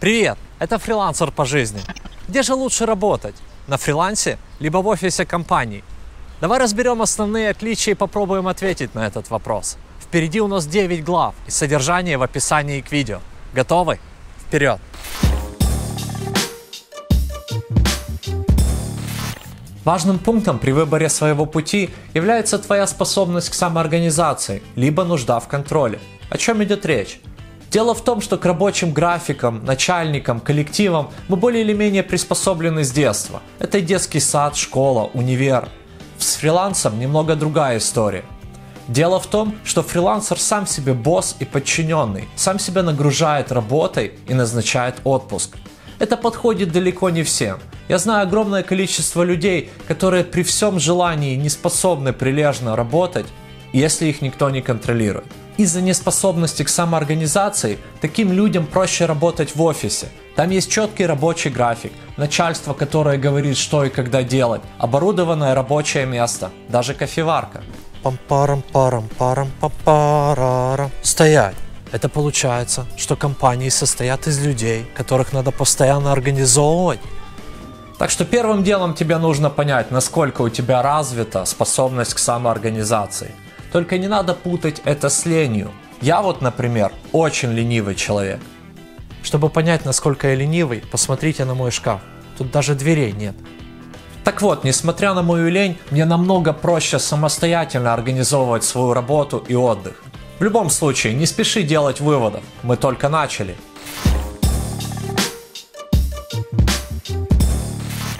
Привет, это фрилансер по жизни. Где же лучше работать? На фрилансе, либо в офисе компании? Давай разберем основные отличия и попробуем ответить на этот вопрос. Впереди у нас 9 глав и содержание в описании к видео. Готовы? Вперед! Важным пунктом при выборе своего пути является твоя способность к самоорганизации, либо нужда в контроле. О чем идет речь? Дело в том, что к рабочим графикам, начальникам, коллективам мы более или менее приспособлены с детства. Это и детский сад, школа, универ. С фрилансом немного другая история. Дело в том, что фрилансер сам себе босс и подчиненный, сам себя нагружает работой и назначает отпуск. Это подходит далеко не всем. Я знаю огромное количество людей, которые при всем желании не способны прилежно работать, если их никто не контролирует. Из-за неспособности к самоорганизации таким людям проще работать в офисе. Там есть четкий рабочий график, начальство, которое говорит, что и когда делать, оборудованное рабочее место, даже кофеварка. Пам-парам-парам-парам-папарарам. Стоять! Это получается, что компании состоят из людей, которых надо постоянно организовывать. Так что первым делом тебе нужно понять, насколько у тебя развита способность к самоорганизации. Только не надо путать это с ленью. Я вот, например, очень ленивый человек. Чтобы понять, насколько я ленивый, посмотрите на мой шкаф. Тут даже дверей нет. Так вот, несмотря на мою лень, мне намного проще самостоятельно организовывать свою работу и отдых. В любом случае, не спеши делать выводов, мы только начали.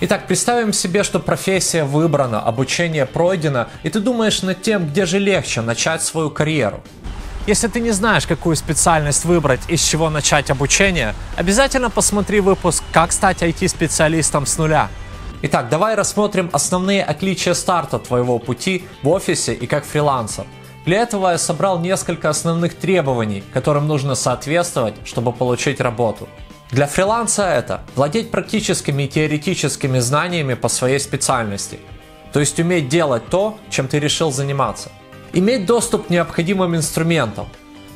Итак, представим себе, что профессия выбрана, обучение пройдено, и ты думаешь над тем, где же легче начать свою карьеру. Если ты не знаешь, какую специальность выбрать и с чего начать обучение, обязательно посмотри выпуск «Как стать IT-специалистом с нуля». Итак, давай рассмотрим основные отличия старта твоего пути в офисе и как фрилансер – для этого я собрал несколько основных требований, которым нужно соответствовать, чтобы получить работу. Для фриланса это владеть практическими и теоретическими знаниями по своей специальности, то есть уметь делать то, чем ты решил заниматься. Иметь доступ к необходимым инструментам,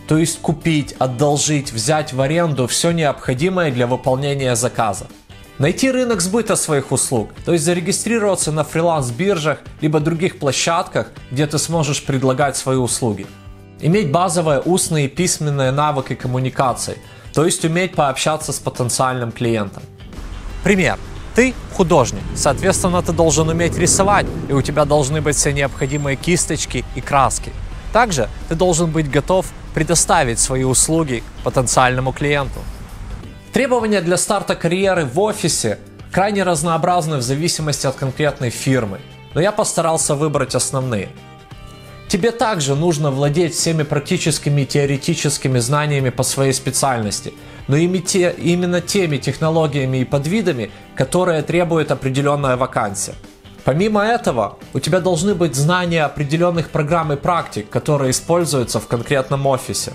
то есть купить, одолжить, взять в аренду все необходимое для выполнения заказа. Найти рынок сбыта своих услуг, то есть зарегистрироваться на фриланс-биржах либо других площадках, где ты сможешь предлагать свои услуги. Иметь базовые устные и письменные навыки коммуникации, то есть уметь пообщаться с потенциальным клиентом. Пример. Ты художник, соответственно, ты должен уметь рисовать, и у тебя должны быть все необходимые кисточки и краски. Также ты должен быть готов предоставить свои услуги потенциальному клиенту. Требования для старта карьеры в офисе крайне разнообразны в зависимости от конкретной фирмы, но я постарался выбрать основные. Тебе также нужно владеть всеми практическими и теоретическими знаниями по своей специальности, но именно теми технологиями и подвидами, которые требует определенная вакансия. Помимо этого, у тебя должны быть знания определенных программ и практик, которые используются в конкретном офисе.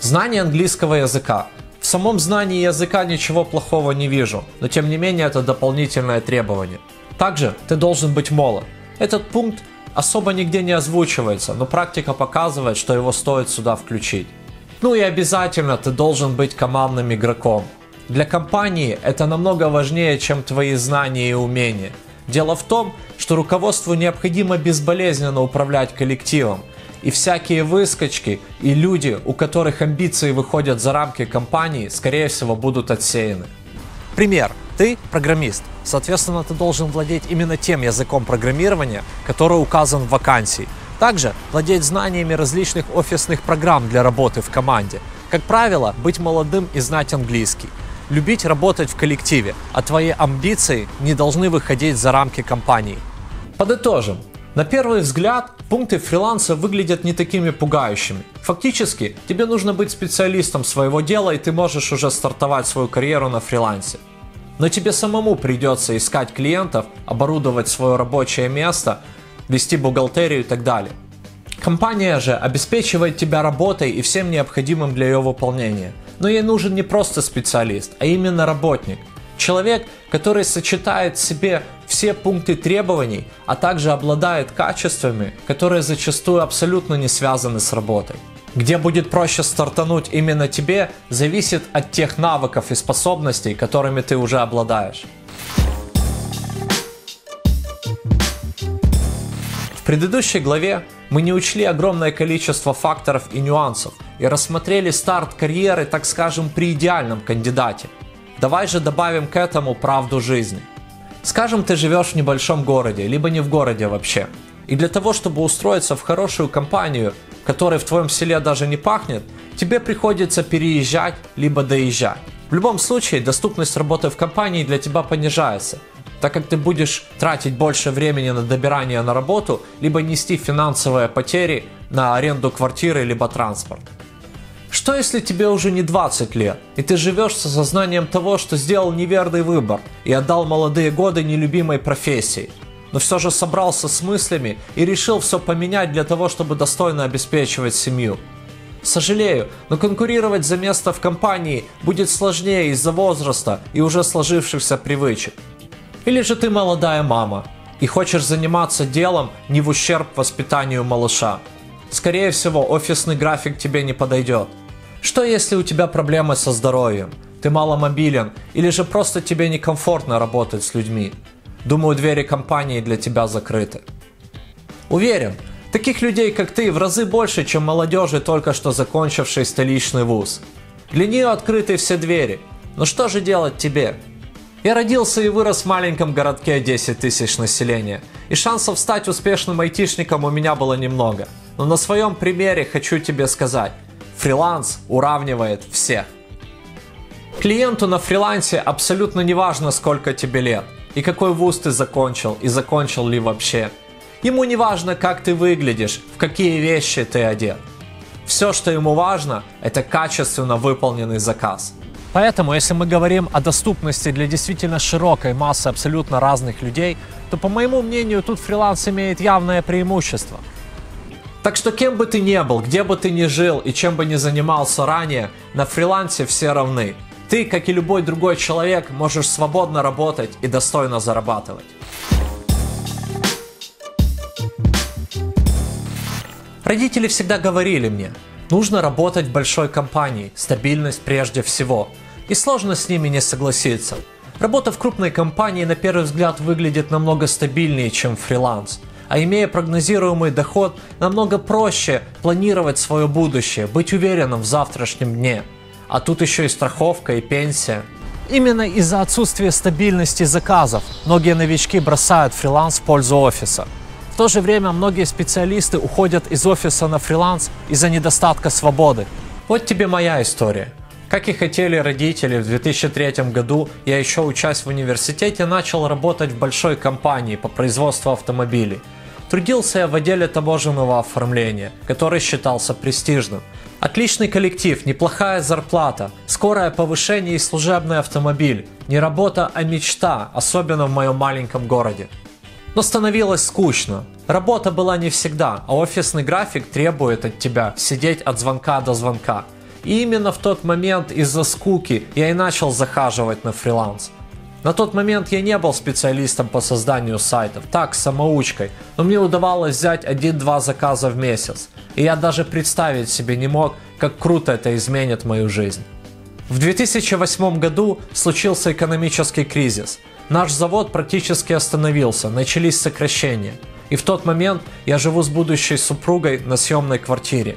Знание английского языка, в самом знании языка ничего плохого не вижу, но тем не менее это дополнительное требование. Также ты должен быть молод. Этот пункт особо нигде не озвучивается, но практика показывает, что его стоит сюда включить. Ну и обязательно ты должен быть командным игроком. Для компании это намного важнее, чем твои знания и умения. Дело в том, что руководству необходимо безболезненно управлять коллективом, и всякие выскочки и люди, у которых амбиции выходят за рамки компании, скорее всего будут отсеяны. Пример. Ты программист. Соответственно, ты должен владеть именно тем языком программирования, который указан в вакансии. Также владеть знаниями различных офисных программ для работы в команде. Как правило, быть молодым и знать английский. Любить работать в коллективе, а твои амбиции не должны выходить за рамки компании. Подытожим. На первый взгляд, пункты фриланса выглядят не такими пугающими. Фактически, тебе нужно быть специалистом своего дела, и ты можешь уже стартовать свою карьеру на фрилансе. Но тебе самому придется искать клиентов, оборудовать свое рабочее место, вести бухгалтерию и так далее. Компания же обеспечивает тебя работой и всем необходимым для ее выполнения. Но ей нужен не просто специалист, а именно работник – Человек, который сочетает в себе все пункты требований, а также обладает качествами, которые зачастую абсолютно не связаны с работой. Где будет проще стартануть именно тебе, зависит от тех навыков и способностей, которыми ты уже обладаешь. В предыдущей главе мы не учли огромное количество факторов и нюансов и рассмотрели старт карьеры, так скажем, при идеальном кандидате. Давай же добавим к этому правду жизни. Скажем, ты живешь в небольшом городе, либо не в городе вообще. И для того, чтобы устроиться в хорошую компанию, которой в твоем селе даже не пахнет, тебе приходится переезжать, либо доезжать. В любом случае, доступность работы в компании для тебя понижается, так как ты будешь тратить больше времени на добирание на работу, либо нести финансовые потери на аренду квартиры, либо транспорт. Что если тебе уже не 20 лет, и ты живешь с осознанием того, что сделал неверный выбор и отдал молодые годы нелюбимой профессии, но все же собрался с мыслями и решил все поменять для того, чтобы достойно обеспечивать семью? Сожалею, но конкурировать за место в компании будет сложнее из-за возраста и уже сложившихся привычек. Или же ты молодая мама и хочешь заниматься делом не в ущерб воспитанию малыша. Скорее всего, офисный график тебе не подойдет. Что если у тебя проблемы со здоровьем, ты маломобилен или же просто тебе некомфортно работать с людьми? Думаю, двери компании для тебя закрыты. Уверен, таких людей, как ты, в разы больше, чем молодежи, только что закончившей столичный вуз. Для нее открыты все двери. Но что же делать тебе? Я родился и вырос в маленьком городке 10 тысяч населения, и шансов стать успешным айтишником у меня было немного. Но на своем примере хочу тебе сказать, фриланс уравнивает всех. Клиенту на фрилансе абсолютно не важно, сколько тебе лет, и какой вуз ты закончил, и закончил ли вообще. Ему не важно, как ты выглядишь, в какие вещи ты одет. Все, что ему важно, это качественно выполненный заказ – Поэтому, если мы говорим о доступности для действительно широкой массы абсолютно разных людей, то, по моему мнению, тут фриланс имеет явное преимущество. Так что кем бы ты ни был, где бы ты ни жил и чем бы ни занимался ранее, на фрилансе все равны. Ты, как и любой другой человек, можешь свободно работать и достойно зарабатывать. Родители всегда говорили мне, нужно работать в большой компании, стабильность прежде всего – и сложно с ними не согласиться. Работа в крупной компании на первый взгляд выглядит намного стабильнее, чем фриланс. А имея прогнозируемый доход, намного проще планировать свое будущее, быть уверенным в завтрашнем дне. А тут еще и страховка и пенсия. Именно из-за отсутствия стабильности заказов многие новички бросают фриланс в пользу офиса. В то же время многие специалисты уходят из офиса на фриланс из-за недостатка свободы. Вот тебе моя история. Как и хотели родители, в 2003 году я еще учась в университете начал работать в большой компании по производству автомобилей. Трудился я в отделе таможенного оформления, который считался престижным. Отличный коллектив, неплохая зарплата, скорое повышение и служебный автомобиль. Не работа, а мечта, особенно в моем маленьком городе. Но становилось скучно. Работа была не всегда, а офисный график требует от тебя сидеть от звонка до звонка – и именно в тот момент из-за скуки я и начал захаживать на фриланс. На тот момент я не был специалистом по созданию сайтов, так, самоучкой, но мне удавалось взять один-два заказа в месяц. И я даже представить себе не мог, как круто это изменит мою жизнь. В 2008 году случился экономический кризис. Наш завод практически остановился, начались сокращения. И в тот момент я живу с будущей супругой на съемной квартире.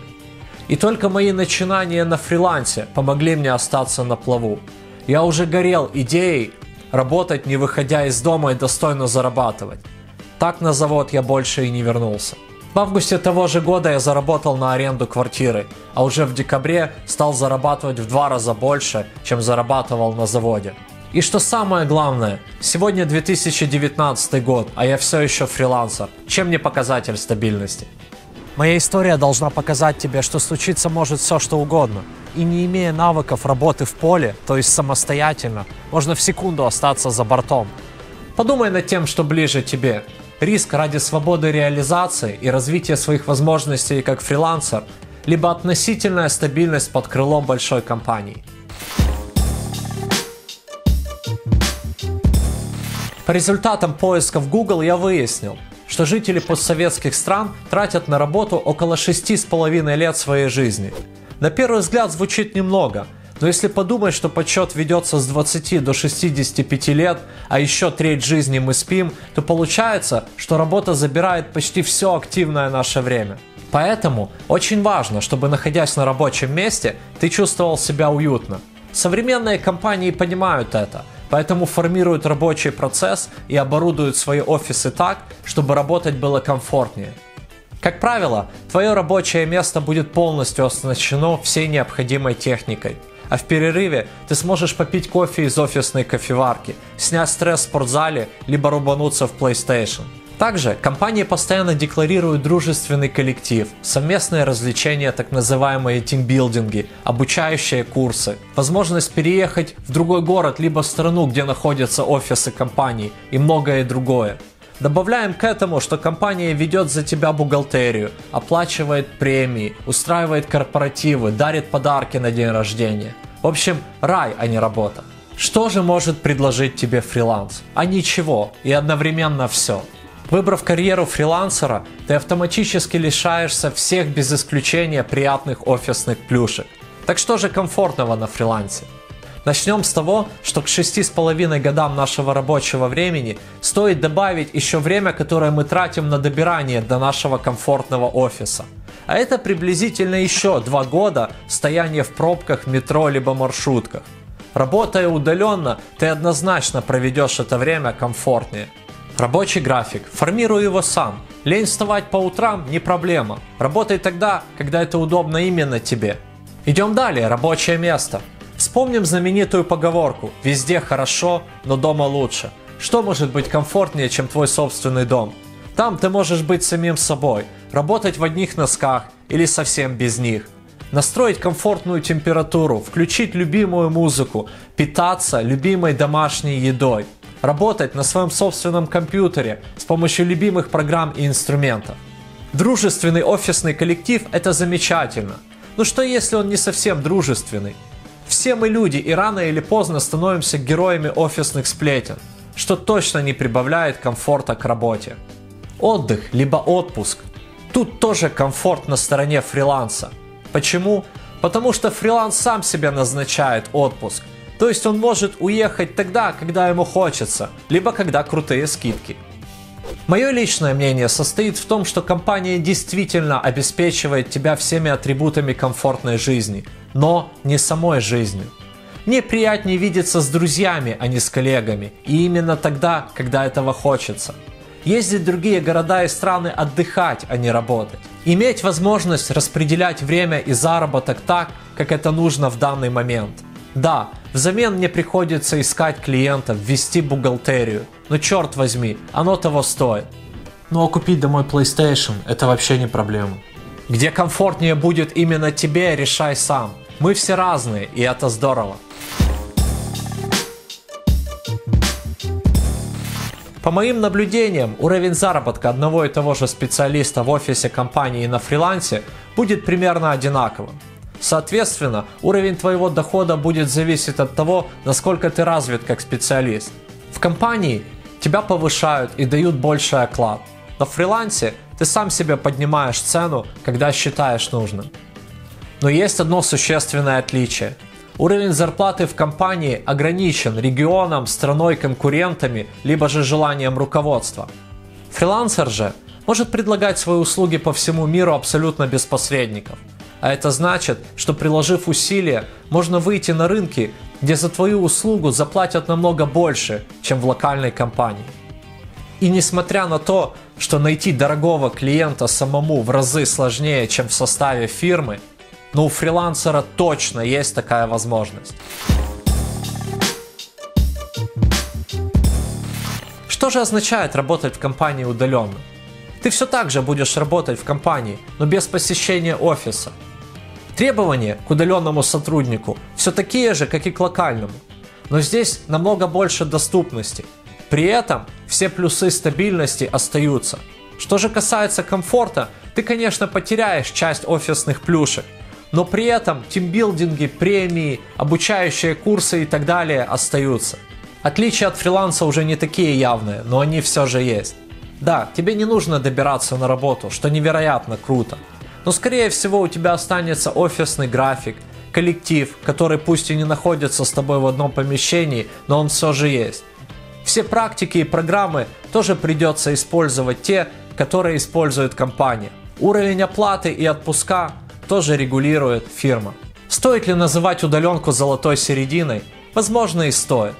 И только мои начинания на фрилансе помогли мне остаться на плаву. Я уже горел идеей работать не выходя из дома и достойно зарабатывать. Так на завод я больше и не вернулся. В августе того же года я заработал на аренду квартиры, а уже в декабре стал зарабатывать в два раза больше, чем зарабатывал на заводе. И что самое главное, сегодня 2019 год, а я все еще фрилансер. Чем не показатель стабильности? Моя история должна показать тебе, что случиться может все, что угодно. И не имея навыков работы в поле, то есть самостоятельно, можно в секунду остаться за бортом. Подумай над тем, что ближе тебе. Риск ради свободы реализации и развития своих возможностей как фрилансер, либо относительная стабильность под крылом большой компании. По результатам поиска в Google я выяснил, что жители постсоветских стран тратят на работу около 6,5 лет своей жизни. На первый взгляд звучит немного, но если подумать, что подсчет ведется с 20 до 65 лет, а еще треть жизни мы спим, то получается, что работа забирает почти все активное наше время. Поэтому очень важно, чтобы находясь на рабочем месте, ты чувствовал себя уютно. Современные компании понимают это, поэтому формируют рабочий процесс и оборудуют свои офисы так, чтобы работать было комфортнее. Как правило, твое рабочее место будет полностью оснащено всей необходимой техникой. А в перерыве ты сможешь попить кофе из офисной кофеварки, снять стресс в спортзале, либо рубануться в PlayStation. Также компании постоянно декларируют дружественный коллектив, совместные развлечения, так называемые тимбилдинги, обучающие курсы, возможность переехать в другой город либо страну, где находятся офисы компаний и многое другое. Добавляем к этому, что компания ведет за тебя бухгалтерию, оплачивает премии, устраивает корпоративы, дарит подарки на день рождения. В общем, рай, а не работа. Что же может предложить тебе фриланс? А ничего, и одновременно все. Выбрав карьеру фрилансера, ты автоматически лишаешься всех без исключения приятных офисных плюшек. Так что же комфортного на фрилансе? Начнем с того, что к 6,5 годам нашего рабочего времени стоит добавить еще время, которое мы тратим на добирание до нашего комфортного офиса. А это приблизительно еще 2 года стояния в пробках, метро либо маршрутках. Работая удаленно, ты однозначно проведешь это время комфортнее. Рабочий график. Формируй его сам. Лень вставать по утрам – не проблема. Работай тогда, когда это удобно именно тебе. Идем далее. Рабочее место. Вспомним знаменитую поговорку «Везде хорошо, но дома лучше». Что может быть комфортнее, чем твой собственный дом? Там ты можешь быть самим собой, работать в одних носках или совсем без них. Настроить комфортную температуру, включить любимую музыку, питаться любимой домашней едой – работать на своем собственном компьютере с помощью любимых программ и инструментов. Дружественный офисный коллектив – это замечательно. Но что если он не совсем дружественный? Все мы люди и рано или поздно становимся героями офисных сплетен, что точно не прибавляет комфорта к работе. Отдых либо отпуск. Тут тоже комфорт на стороне фриланса. Почему? Потому что фриланс сам себе назначает отпуск – то есть он может уехать тогда, когда ему хочется, либо когда крутые скидки. Мое личное мнение состоит в том, что компания действительно обеспечивает тебя всеми атрибутами комфортной жизни, но не самой жизнью. Мне приятнее видеться с друзьями, а не с коллегами, и именно тогда, когда этого хочется. Ездить в другие города и страны отдыхать, а не работать. Иметь возможность распределять время и заработок так, как это нужно в данный момент – да, взамен мне приходится искать клиентов, вести бухгалтерию. Но черт возьми, оно того стоит. Ну а купить домой PlayStation – это вообще не проблема. Где комфортнее будет именно тебе, решай сам. Мы все разные, и это здорово. По моим наблюдениям, уровень заработка одного и того же специалиста в офисе компании и на фрилансе будет примерно одинаковым. Соответственно, уровень твоего дохода будет зависеть от того, насколько ты развит как специалист. В компании тебя повышают и дают больший оклад. На фрилансе ты сам себе поднимаешь цену, когда считаешь нужным. Но есть одно существенное отличие. Уровень зарплаты в компании ограничен регионом, страной, конкурентами, либо же желанием руководства. Фрилансер же может предлагать свои услуги по всему миру абсолютно без посредников – а это значит, что приложив усилия, можно выйти на рынки, где за твою услугу заплатят намного больше, чем в локальной компании. И несмотря на то, что найти дорогого клиента самому в разы сложнее, чем в составе фирмы, но у фрилансера точно есть такая возможность. Что же означает работать в компании удаленно? Ты все так же будешь работать в компании, но без посещения офиса – Требования к удаленному сотруднику все такие же, как и к локальному. Но здесь намного больше доступности. При этом все плюсы стабильности остаются. Что же касается комфорта, ты, конечно, потеряешь часть офисных плюшек, но при этом тимбилдинги, премии, обучающие курсы и так далее остаются. Отличия от фриланса уже не такие явные, но они все же есть. Да, тебе не нужно добираться на работу, что невероятно круто. Но скорее всего у тебя останется офисный график, коллектив, который пусть и не находится с тобой в одном помещении, но он все же есть. Все практики и программы тоже придется использовать те, которые использует компания. Уровень оплаты и отпуска тоже регулирует фирма. Стоит ли называть удаленку золотой серединой? Возможно и стоит.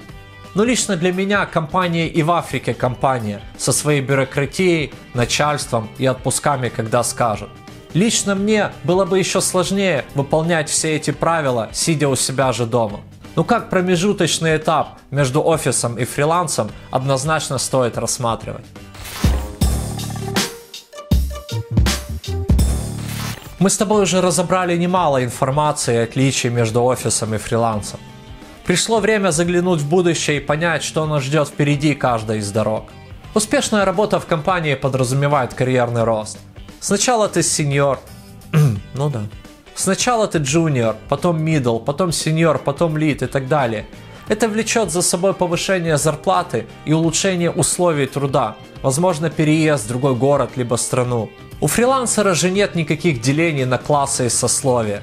Но лично для меня компания и в Африке компания со своей бюрократией, начальством и отпусками, когда скажут. Лично мне было бы еще сложнее выполнять все эти правила, сидя у себя же дома. Ну как промежуточный этап между офисом и фрилансом однозначно стоит рассматривать. Мы с тобой уже разобрали немало информации и отличий между офисом и фрилансом. Пришло время заглянуть в будущее и понять, что нас ждет впереди каждой из дорог. Успешная работа в компании подразумевает карьерный рост. Сначала ты сеньор, ну да. Сначала ты джуниор, потом middle, потом сеньор, потом лид и так далее. Это влечет за собой повышение зарплаты и улучшение условий труда, возможно переезд в другой город либо страну. У фрилансера же нет никаких делений на классы и сословия.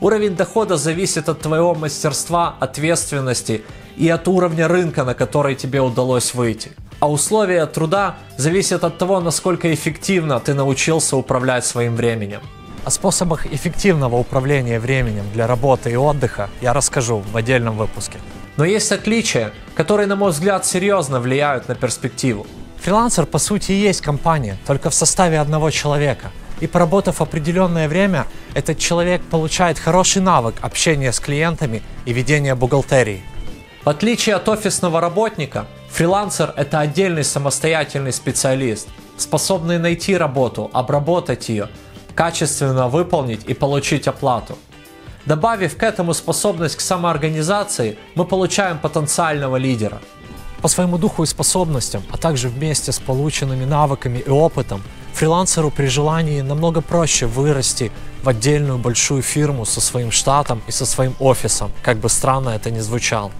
Уровень дохода зависит от твоего мастерства, ответственности и от уровня рынка, на который тебе удалось выйти. А условия труда зависят от того, насколько эффективно ты научился управлять своим временем. О способах эффективного управления временем для работы и отдыха я расскажу в отдельном выпуске. Но есть отличия, которые, на мой взгляд, серьезно влияют на перспективу. Фрилансер по сути и есть компания, только в составе одного человека. И поработав определенное время, этот человек получает хороший навык общения с клиентами и ведения бухгалтерии. В отличие от офисного работника, фрилансер – это отдельный самостоятельный специалист, способный найти работу, обработать ее, качественно выполнить и получить оплату. Добавив к этому способность к самоорганизации, мы получаем потенциального лидера – по своему духу и способностям, а также вместе с полученными навыками и опытом, фрилансеру при желании намного проще вырасти в отдельную большую фирму со своим штатом и со своим офисом, как бы странно это ни звучало.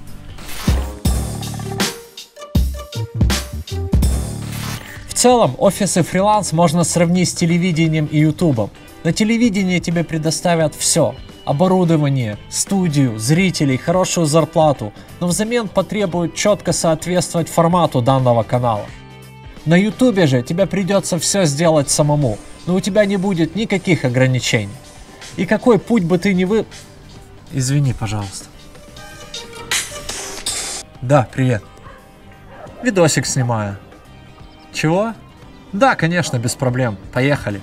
Целом, офис и фриланс можно сравнить с телевидением и ютубом. На телевидении тебе предоставят все оборудование, студию, зрителей, хорошую зарплату, но взамен потребуют четко соответствовать формату данного канала. На ютубе же тебе придется все сделать самому, но у тебя не будет никаких ограничений. И какой путь бы ты ни вы... Извини, пожалуйста. Да, привет. Видосик снимаю. Чего? Да, конечно, без проблем. Поехали.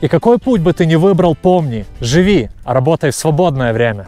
И какой путь бы ты ни выбрал, помни, живи, а работай в свободное время.